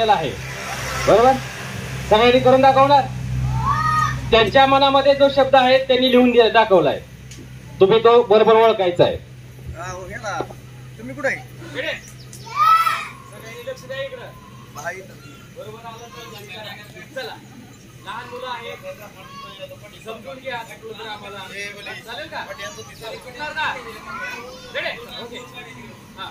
केलेला आहे. बरोबर? सगळ्यांनी करून दाखवणार? त्यांच्या मनामध्ये जो शब्द आहे त्यांनी लिहून दिला दाखवलाय. तुम्ही तो बरोबर ओळखायचा आहे. तुम्ही कुठे आहे? सगळ्यांनी लक्ष द्या इकडं. इथं. बरोबर आलं तर जण करा. चला. लहान मुलं आहेत. समजून घ्या. कुठं आम्हाला चालेल का? शिकणार का? रेडी? ओके. हा.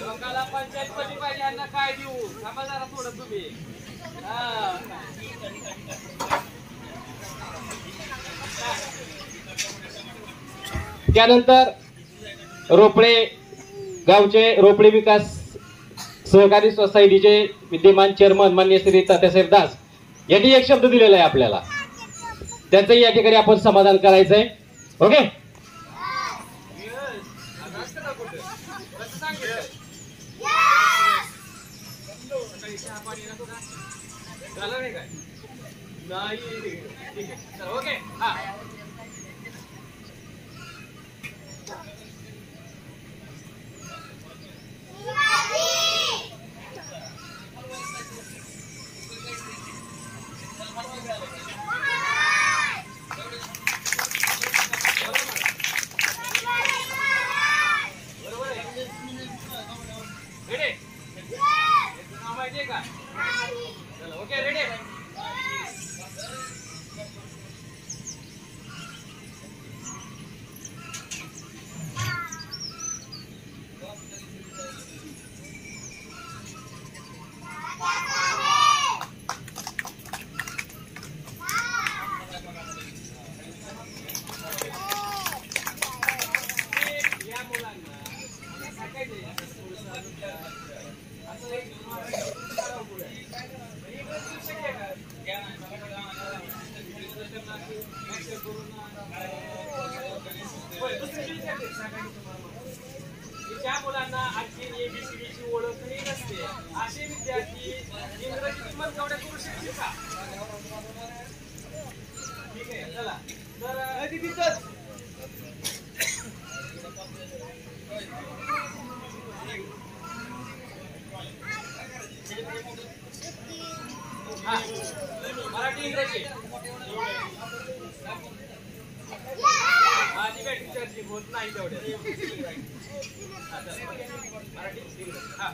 लोकाला पंचायत पाहिजे यांना काय देऊ? थांबा जरा थोडं तुम्ही. त्यानंतर रोपडे गावचे रोपडे विकास सहकारी सोसायटीचे विद्यमान चेअरमन मान्य श्री तात्यासाहेब दास यांनी एक शब्द दिलेला आहे आपल्याला. त्याचंही या ठिकाणी आपण समाधान करायचंय. ओके? झालं नाही काय? नाही ठीक आहे. ओके. हा. त्या मुलांना आजची एबीसीडीची ओळखही नसते असे विद्यार्थी इंग्रजी किंमत केवढ्या करू शकते का ठीक आहे चला तर अरे, ती तिथंच. हा. मराठी इंग्रजी. माझी काय टीचरची होत नाही तेवढे मराठी इंग्रजी हा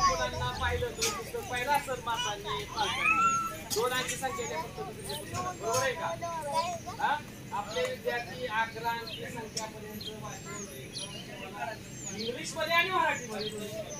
मुलांना पाहिलं तर पुस्तक पहिला असत मातांनी पालकांनी दोन संख्या बरोबर आहे का आपले विद्यार्थी अकरा अंकी संख्यापर्यंत इंग्लिशमध्ये आणि मराठीमध्ये.